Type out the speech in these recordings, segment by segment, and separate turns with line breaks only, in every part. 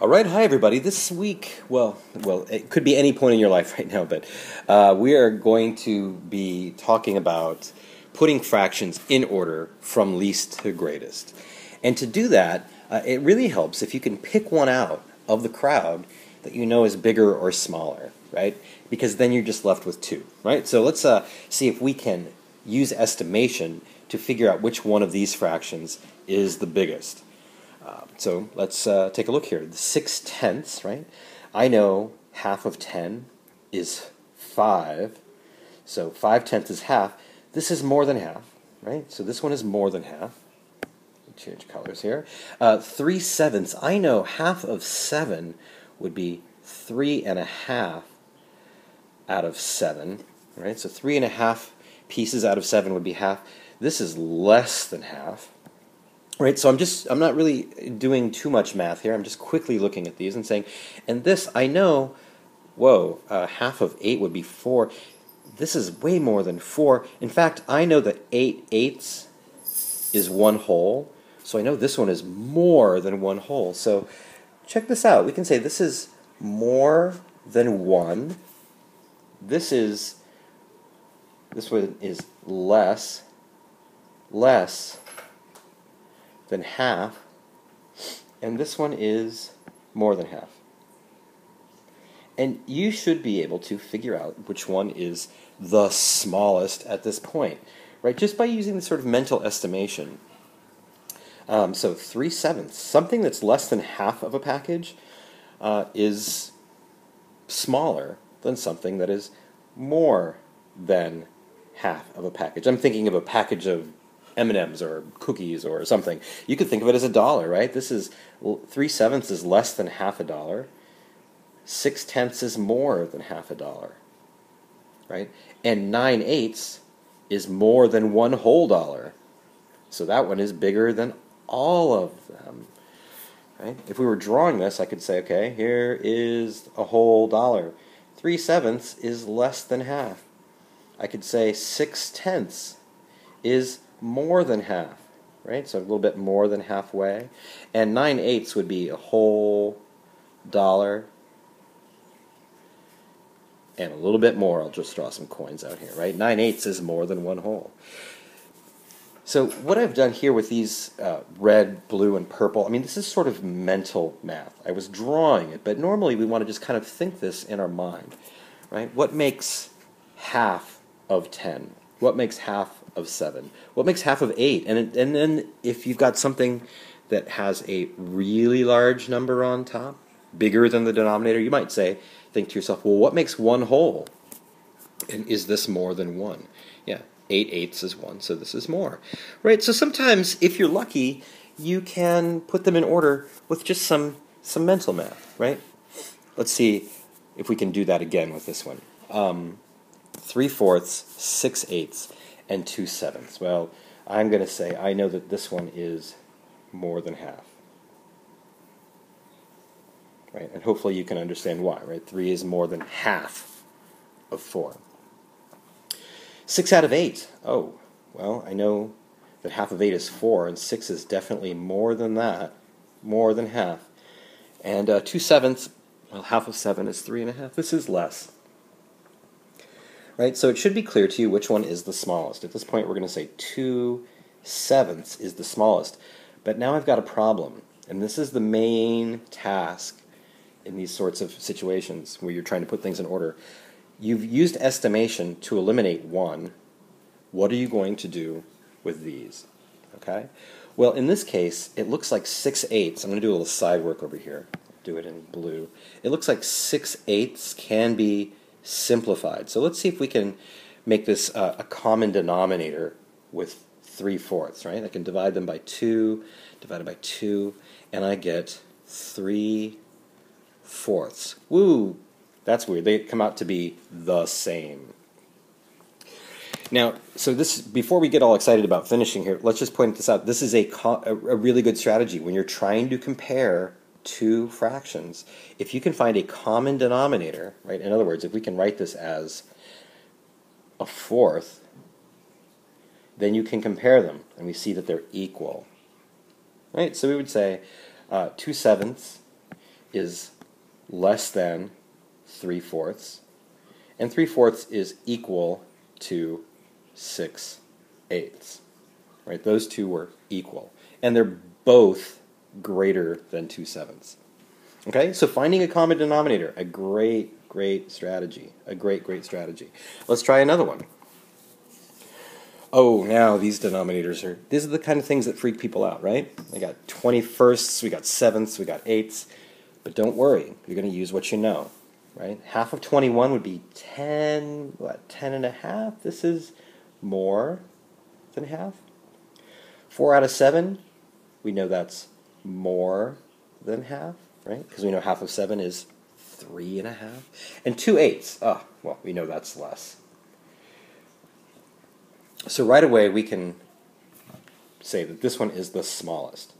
All right, hi everybody. This week, well, well, it could be any point in your life right now, but uh, we are going to be talking about putting fractions in order from least to greatest. And to do that, uh, it really helps if you can pick one out of the crowd that you know is bigger or smaller, right? Because then you're just left with two, right? So let's uh, see if we can use estimation to figure out which one of these fractions is the biggest. So let's uh, take a look here. The 6 tenths, right? I know half of 10 is 5. So 5 tenths is half. This is more than half, right? So this one is more than half. Change colors here. Uh, 3 sevenths. I know half of 7 would be 3 and a half out of 7, right? So 3 and a half pieces out of 7 would be half. This is less than half. Right, so I'm just I'm not really doing too much math here. I'm just quickly looking at these and saying, and this I know, whoa, uh, half of eight would be four. This is way more than four. In fact, I know that eight eighths is one whole, so I know this one is more than one whole. So check this out. We can say this is more than one. This is this one is less less than half, and this one is more than half. And you should be able to figure out which one is the smallest at this point, right? Just by using the sort of mental estimation. Um, so three sevenths, something that's less than half of a package, uh, is smaller than something that is more than half of a package. I'm thinking of a package of M&Ms or cookies or something. You could think of it as a dollar, right? This is three sevenths is less than half a dollar. Six tenths is more than half a dollar, right? And nine eighths is more than one whole dollar. So that one is bigger than all of them, right? If we were drawing this, I could say, okay, here is a whole dollar. Three sevenths is less than half. I could say six tenths is more than half, right? So a little bit more than halfway. And 9 eighths would be a whole dollar and a little bit more. I'll just draw some coins out here, right? 9 eighths is more than one whole. So what I've done here with these uh, red, blue, and purple, I mean, this is sort of mental math. I was drawing it, but normally we want to just kind of think this in our mind, right? What makes half of 10? What makes half of 7? What makes half of 8? And, and then if you've got something that has a really large number on top, bigger than the denominator, you might say, think to yourself, well, what makes one whole? And is this more than 1? Yeah, 8 eighths is 1, so this is more. Right, so sometimes, if you're lucky, you can put them in order with just some, some mental math, right? Let's see if we can do that again with this one. Um, 3 fourths, 6 eighths, and 2 sevenths. Well, I'm going to say I know that this one is more than half. Right? And hopefully you can understand why, right? 3 is more than half of 4. 6 out of 8. Oh, well, I know that half of 8 is 4, and 6 is definitely more than that, more than half. And uh, 2 sevenths, well, half of 7 is 3 and a half. This is less right? So it should be clear to you which one is the smallest. At this point, we're going to say 2 sevenths is the smallest. But now I've got a problem, and this is the main task in these sorts of situations where you're trying to put things in order. You've used estimation to eliminate 1. What are you going to do with these? Okay? Well, in this case, it looks like 6 eighths. I'm going to do a little side work over here. Do it in blue. It looks like 6 eighths can be simplified. So let's see if we can make this uh, a common denominator with 3 fourths, right? I can divide them by 2, divided by 2, and I get 3 fourths. Woo! That's weird. They come out to be the same. Now, so this before we get all excited about finishing here, let's just point this out. This is a, a really good strategy when you're trying to compare two fractions. If you can find a common denominator, right, in other words, if we can write this as a fourth, then you can compare them, and we see that they're equal. Right, so we would say uh, 2 sevenths is less than 3 fourths, and 3 fourths is equal to 6 eighths. Right? Those two were equal. And they're both greater than 2 sevenths. Okay, so finding a common denominator, a great, great strategy. A great, great strategy. Let's try another one. Oh, now these denominators are, these are the kind of things that freak people out, right? We got 21sts, we got sevenths, we got eighths. But don't worry, you're going to use what you know, right? Half of 21 would be 10, what, 10 and a half? This is more than half. 4 out of 7, we know that's more than half, right? Because we know half of 7 is three and a half. and 2 eighths, oh, well, we know that's less. So right away we can say that this one is the smallest.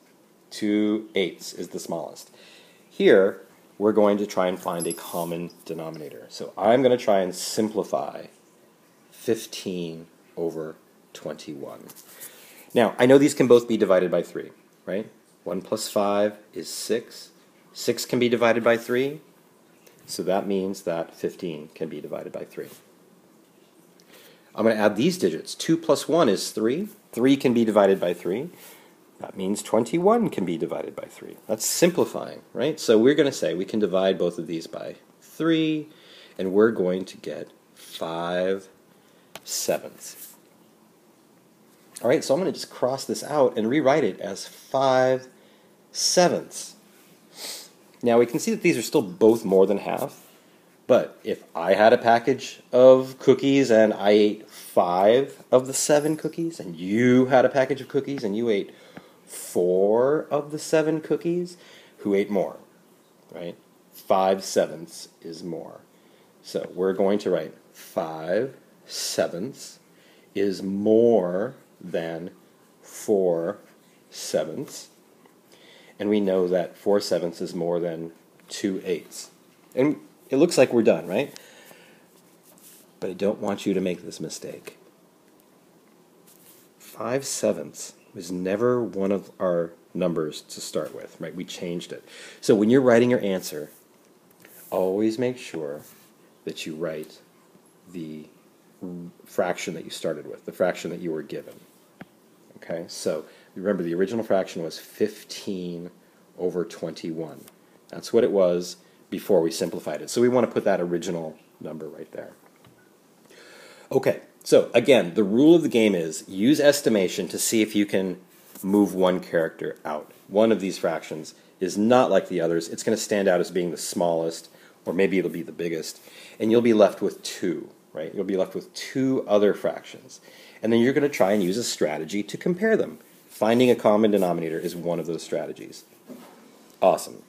2 eighths is the smallest. Here, we're going to try and find a common denominator. So I'm going to try and simplify 15 over 21. Now, I know these can both be divided by 3, right? 1 plus 5 is 6. 6 can be divided by 3, so that means that 15 can be divided by 3. I'm going to add these digits. 2 plus 1 is 3. 3 can be divided by 3. That means 21 can be divided by 3. That's simplifying, right? So we're going to say we can divide both of these by 3, and we're going to get 5 sevenths. All right, so I'm going to just cross this out and rewrite it as 5 sevenths. Now we can see that these are still both more than half, but if I had a package of cookies and I ate five of the seven cookies, and you had a package of cookies and you ate four of the seven cookies, who ate more? Right? Five sevenths is more. So we're going to write five sevenths is more than four sevenths. And we know that four sevenths is more than two eighths. And it looks like we're done, right? But I don't want you to make this mistake. Five sevenths was never one of our numbers to start with, right? We changed it. So when you're writing your answer, always make sure that you write the fraction that you started with, the fraction that you were given. Okay, so remember the original fraction was 15 over 21. That's what it was before we simplified it. So we want to put that original number right there. Okay, so again, the rule of the game is use estimation to see if you can move one character out. One of these fractions is not like the others. It's going to stand out as being the smallest, or maybe it'll be the biggest, and you'll be left with two, right? You'll be left with two other fractions. And then you're going to try and use a strategy to compare them. Finding a common denominator is one of those strategies. Awesome.